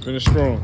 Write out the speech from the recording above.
Finish strong.